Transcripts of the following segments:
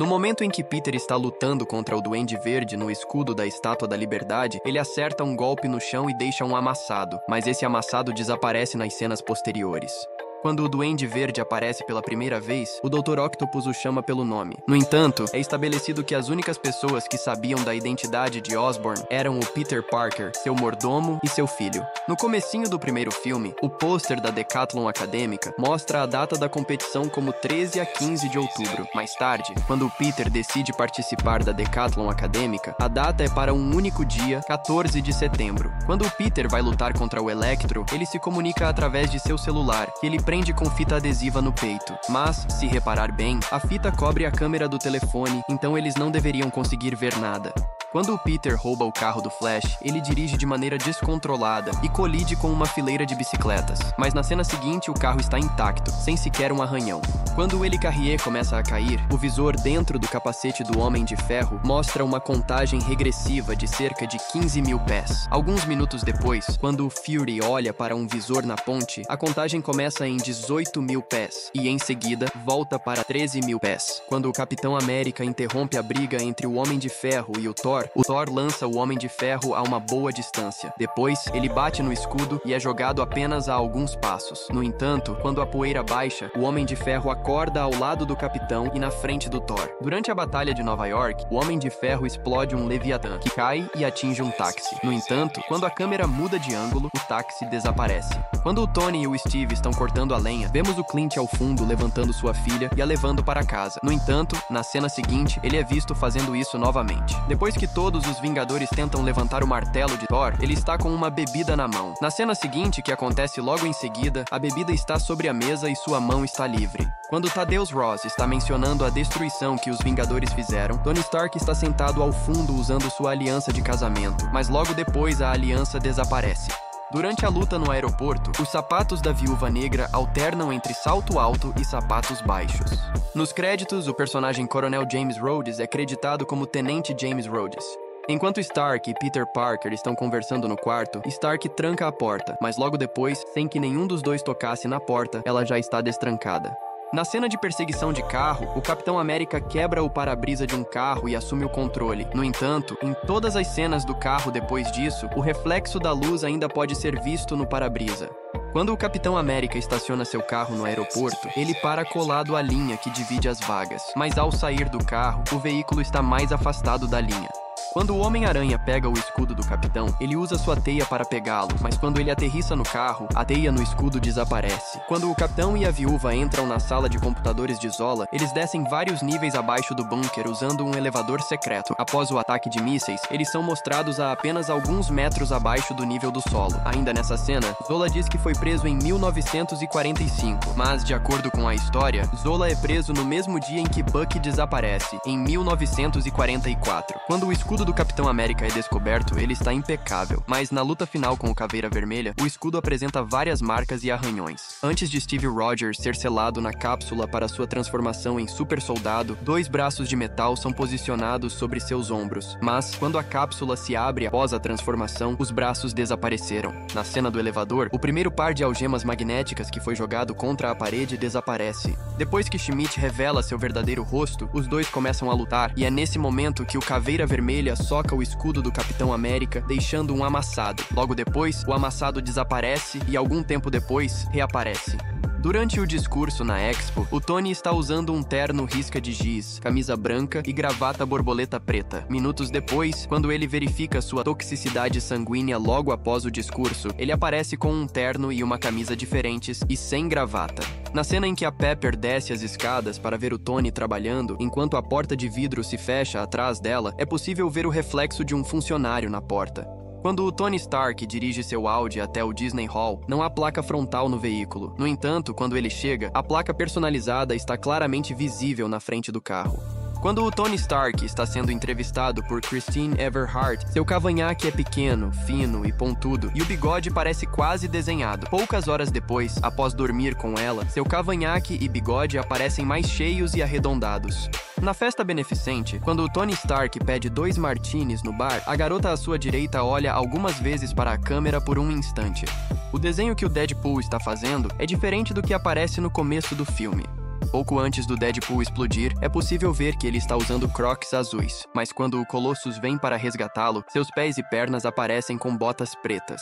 No momento em que Peter está lutando contra o Duende Verde no escudo da Estátua da Liberdade, ele acerta um golpe no chão e deixa um amassado, mas esse amassado desaparece nas cenas posteriores. Quando o Duende Verde aparece pela primeira vez, o Dr. Octopus o chama pelo nome. No entanto, é estabelecido que as únicas pessoas que sabiam da identidade de Osborn eram o Peter Parker, seu mordomo e seu filho. No comecinho do primeiro filme, o pôster da Decathlon Acadêmica mostra a data da competição como 13 a 15 de outubro. Mais tarde, quando o Peter decide participar da Decathlon Acadêmica, a data é para um único dia, 14 de setembro. Quando o Peter vai lutar contra o Electro, ele se comunica através de seu celular, que ele prende com fita adesiva no peito. Mas, se reparar bem, a fita cobre a câmera do telefone, então eles não deveriam conseguir ver nada. Quando o Peter rouba o carro do Flash, ele dirige de maneira descontrolada e colide com uma fileira de bicicletas. Mas na cena seguinte, o carro está intacto, sem sequer um arranhão. Quando o Helicarrier começa a cair, o visor dentro do capacete do Homem de Ferro mostra uma contagem regressiva de cerca de 15 mil pés. Alguns minutos depois, quando o Fury olha para um visor na ponte, a contagem começa em 18 mil pés e, em seguida, volta para 13 mil pés. Quando o Capitão América interrompe a briga entre o Homem de Ferro e o Thor, o Thor lança o Homem de Ferro a uma boa distância. Depois, ele bate no escudo e é jogado apenas a alguns passos. No entanto, quando a poeira baixa, o Homem de Ferro acorda ao lado do Capitão e na frente do Thor. Durante a Batalha de Nova York, o Homem de Ferro explode um Leviatã, que cai e atinge um táxi. No entanto, quando a câmera muda de ângulo, o táxi desaparece. Quando o Tony e o Steve estão cortando a lenha, vemos o Clint ao fundo levantando sua filha e a levando para casa. No entanto, na cena seguinte, ele é visto fazendo isso novamente. Depois que todos os Vingadores tentam levantar o martelo de Thor, ele está com uma bebida na mão. Na cena seguinte, que acontece logo em seguida, a bebida está sobre a mesa e sua mão está livre. Quando Thaddeus Ross está mencionando a destruição que os Vingadores fizeram, Tony Stark está sentado ao fundo usando sua aliança de casamento, mas logo depois a aliança desaparece. Durante a luta no aeroporto, os sapatos da Viúva Negra alternam entre salto alto e sapatos baixos. Nos créditos, o personagem Coronel James Rhodes é creditado como Tenente James Rhodes. Enquanto Stark e Peter Parker estão conversando no quarto, Stark tranca a porta, mas logo depois, sem que nenhum dos dois tocasse na porta, ela já está destrancada. Na cena de perseguição de carro, o Capitão América quebra o para-brisa de um carro e assume o controle. No entanto, em todas as cenas do carro depois disso, o reflexo da luz ainda pode ser visto no para-brisa. Quando o Capitão América estaciona seu carro no aeroporto, ele para colado à linha que divide as vagas, mas ao sair do carro, o veículo está mais afastado da linha. Quando o Homem-Aranha pega o escudo do capitão, ele usa sua teia para pegá-lo, mas quando ele aterrissa no carro, a teia no escudo desaparece. Quando o capitão e a viúva entram na sala de computadores de Zola, eles descem vários níveis abaixo do bunker usando um elevador secreto. Após o ataque de mísseis, eles são mostrados a apenas alguns metros abaixo do nível do solo. Ainda nessa cena, Zola diz que foi preso em 1945, mas, de acordo com a história, Zola é preso no mesmo dia em que Buck desaparece, em 1944. Quando o escudo do Capitão América é descoberto, ele está impecável, mas na luta final com o Caveira Vermelha, o escudo apresenta várias marcas e arranhões. Antes de Steve Rogers ser selado na cápsula para sua transformação em super soldado, dois braços de metal são posicionados sobre seus ombros, mas quando a cápsula se abre após a transformação, os braços desapareceram. Na cena do elevador, o primeiro par de algemas magnéticas que foi jogado contra a parede desaparece. Depois que Schmidt revela seu verdadeiro rosto, os dois começam a lutar, e é nesse momento que o Caveira Vermelha soca o escudo do Capitão América, deixando um amassado. Logo depois, o amassado desaparece e algum tempo depois, reaparece. Durante o discurso na Expo, o Tony está usando um terno risca de giz, camisa branca e gravata borboleta preta. Minutos depois, quando ele verifica sua toxicidade sanguínea logo após o discurso, ele aparece com um terno e uma camisa diferentes e sem gravata. Na cena em que a Pepper desce as escadas para ver o Tony trabalhando, enquanto a porta de vidro se fecha atrás dela, é possível ver o reflexo de um funcionário na porta. Quando o Tony Stark dirige seu Audi até o Disney Hall, não há placa frontal no veículo. No entanto, quando ele chega, a placa personalizada está claramente visível na frente do carro. Quando o Tony Stark está sendo entrevistado por Christine Everhart, seu cavanhaque é pequeno, fino e pontudo, e o bigode parece quase desenhado. Poucas horas depois, após dormir com ela, seu cavanhaque e bigode aparecem mais cheios e arredondados. Na festa beneficente, quando o Tony Stark pede dois martinis no bar, a garota à sua direita olha algumas vezes para a câmera por um instante. O desenho que o Deadpool está fazendo é diferente do que aparece no começo do filme. Pouco antes do Deadpool explodir, é possível ver que ele está usando crocs azuis, mas quando o Colossus vem para resgatá-lo, seus pés e pernas aparecem com botas pretas.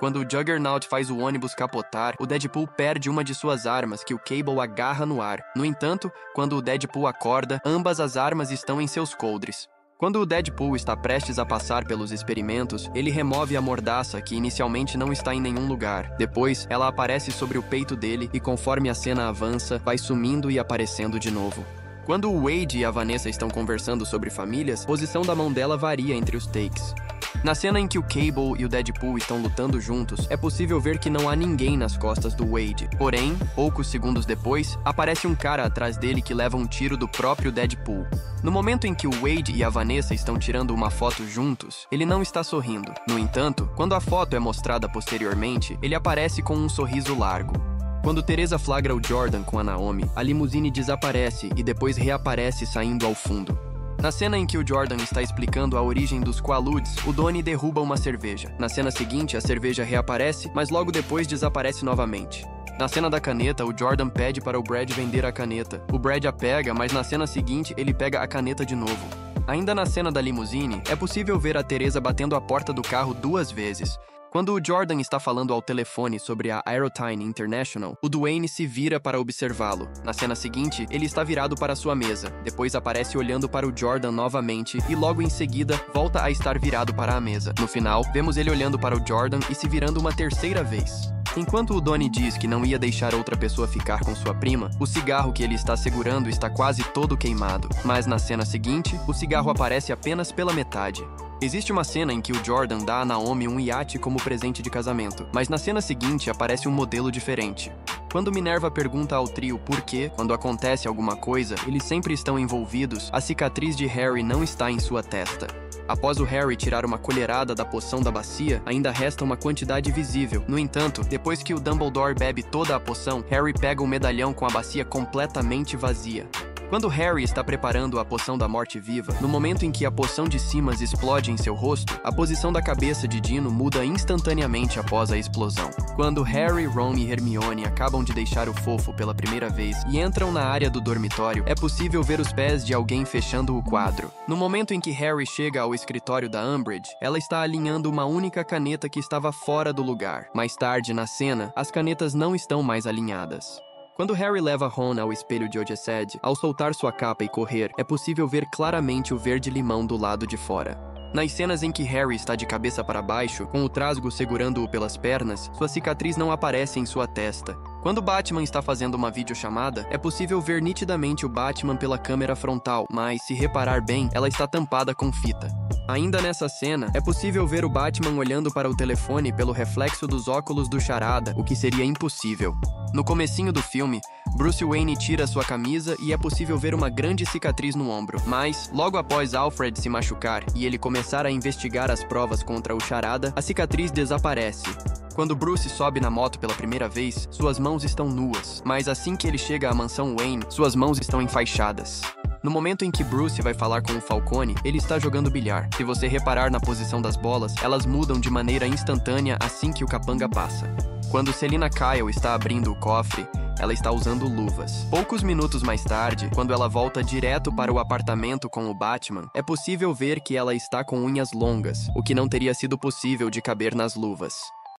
Quando o Juggernaut faz o ônibus capotar, o Deadpool perde uma de suas armas que o Cable agarra no ar. No entanto, quando o Deadpool acorda, ambas as armas estão em seus coldres. Quando o Deadpool está prestes a passar pelos experimentos, ele remove a mordaça que inicialmente não está em nenhum lugar. Depois, ela aparece sobre o peito dele e conforme a cena avança, vai sumindo e aparecendo de novo. Quando o Wade e a Vanessa estão conversando sobre famílias, a posição da mão dela varia entre os takes. Na cena em que o Cable e o Deadpool estão lutando juntos, é possível ver que não há ninguém nas costas do Wade. Porém, poucos segundos depois, aparece um cara atrás dele que leva um tiro do próprio Deadpool. No momento em que o Wade e a Vanessa estão tirando uma foto juntos, ele não está sorrindo. No entanto, quando a foto é mostrada posteriormente, ele aparece com um sorriso largo. Quando Teresa flagra o Jordan com a Naomi, a limusine desaparece e depois reaparece saindo ao fundo. Na cena em que o Jordan está explicando a origem dos Qualudes, o Donnie derruba uma cerveja. Na cena seguinte, a cerveja reaparece, mas logo depois desaparece novamente. Na cena da caneta, o Jordan pede para o Brad vender a caneta. O Brad a pega, mas na cena seguinte, ele pega a caneta de novo. Ainda na cena da limusine, é possível ver a Teresa batendo a porta do carro duas vezes. Quando o Jordan está falando ao telefone sobre a Aerotine International, o Dwayne se vira para observá-lo. Na cena seguinte, ele está virado para sua mesa, depois aparece olhando para o Jordan novamente e logo em seguida volta a estar virado para a mesa. No final, vemos ele olhando para o Jordan e se virando uma terceira vez. Enquanto o Donnie diz que não ia deixar outra pessoa ficar com sua prima, o cigarro que ele está segurando está quase todo queimado. Mas na cena seguinte, o cigarro aparece apenas pela metade. Existe uma cena em que o Jordan dá a Naomi um iate como presente de casamento, mas na cena seguinte aparece um modelo diferente. Quando Minerva pergunta ao trio por que, quando acontece alguma coisa, eles sempre estão envolvidos, a cicatriz de Harry não está em sua testa. Após o Harry tirar uma colherada da poção da bacia, ainda resta uma quantidade visível. No entanto, depois que o Dumbledore bebe toda a poção, Harry pega o medalhão com a bacia completamente vazia. Quando Harry está preparando a poção da morte-viva, no momento em que a poção de Simas explode em seu rosto, a posição da cabeça de Dino muda instantaneamente após a explosão. Quando Harry, Ron e Hermione acabam de deixar o fofo pela primeira vez e entram na área do dormitório, é possível ver os pés de alguém fechando o quadro. No momento em que Harry chega ao escritório da Umbridge, ela está alinhando uma única caneta que estava fora do lugar. Mais tarde, na cena, as canetas não estão mais alinhadas. Quando Harry leva Ron ao espelho de Odessed, ao soltar sua capa e correr, é possível ver claramente o verde-limão do lado de fora. Nas cenas em que Harry está de cabeça para baixo, com o trasgo segurando-o pelas pernas, sua cicatriz não aparece em sua testa. Quando Batman está fazendo uma videochamada, é possível ver nitidamente o Batman pela câmera frontal, mas, se reparar bem, ela está tampada com fita. Ainda nessa cena, é possível ver o Batman olhando para o telefone pelo reflexo dos óculos do Charada, o que seria impossível. No comecinho do filme, Bruce Wayne tira sua camisa e é possível ver uma grande cicatriz no ombro. Mas, logo após Alfred se machucar e ele começar a investigar as provas contra o Charada, a cicatriz desaparece. Quando Bruce sobe na moto pela primeira vez, suas mãos estão nuas, mas assim que ele chega à mansão Wayne, suas mãos estão enfaixadas. No momento em que Bruce vai falar com o Falcone, ele está jogando bilhar. Se você reparar na posição das bolas, elas mudam de maneira instantânea assim que o capanga passa. Quando Selina Kyle está abrindo o cofre, ela está usando luvas. Poucos minutos mais tarde, quando ela volta direto para o apartamento com o Batman, é possível ver que ela está com unhas longas, o que não teria sido possível de caber nas luvas.